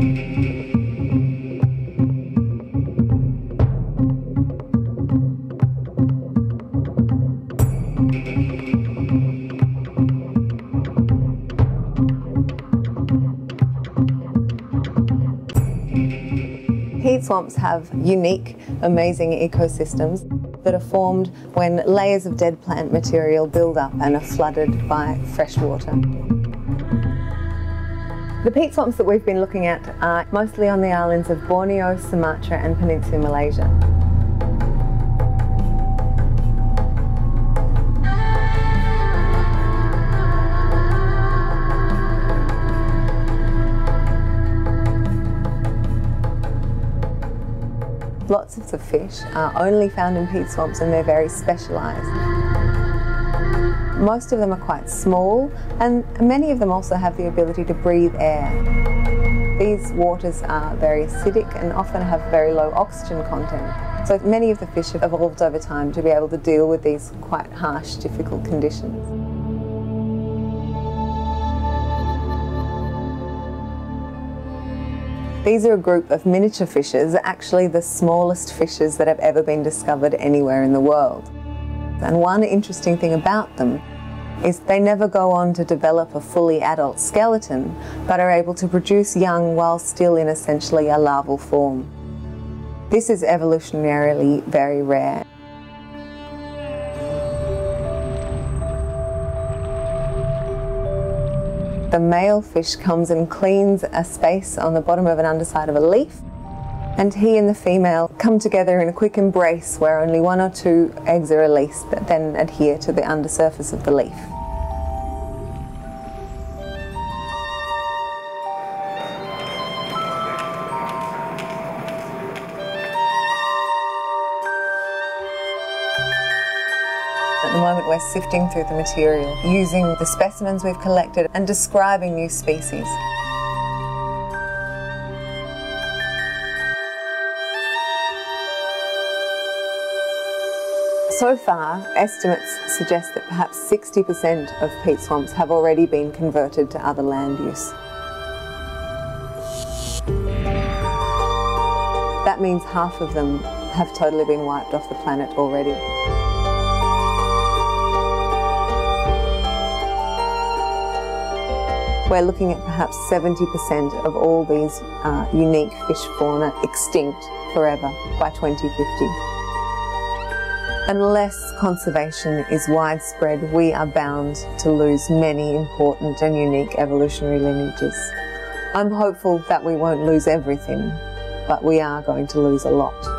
Peat swamps have unique, amazing ecosystems that are formed when layers of dead plant material build up and are flooded by fresh water. The peat swamps that we've been looking at are mostly on the islands of Borneo, Sumatra and Peninsula Malaysia. Lots of the fish are only found in peat swamps and they're very specialised. Most of them are quite small and many of them also have the ability to breathe air. These waters are very acidic and often have very low oxygen content. So many of the fish have evolved over time to be able to deal with these quite harsh, difficult conditions. These are a group of miniature fishes, actually the smallest fishes that have ever been discovered anywhere in the world. And one interesting thing about them is they never go on to develop a fully adult skeleton, but are able to produce young while still in essentially a larval form. This is evolutionarily very rare. The male fish comes and cleans a space on the bottom of an underside of a leaf and he and the female come together in a quick embrace where only one or two eggs are released that then adhere to the undersurface of the leaf. At the moment we're sifting through the material, using the specimens we've collected and describing new species. So far, estimates suggest that perhaps 60% of peat swamps have already been converted to other land use. That means half of them have totally been wiped off the planet already. We're looking at perhaps 70% of all these uh, unique fish fauna extinct forever by 2050. Unless conservation is widespread, we are bound to lose many important and unique evolutionary lineages. I'm hopeful that we won't lose everything, but we are going to lose a lot.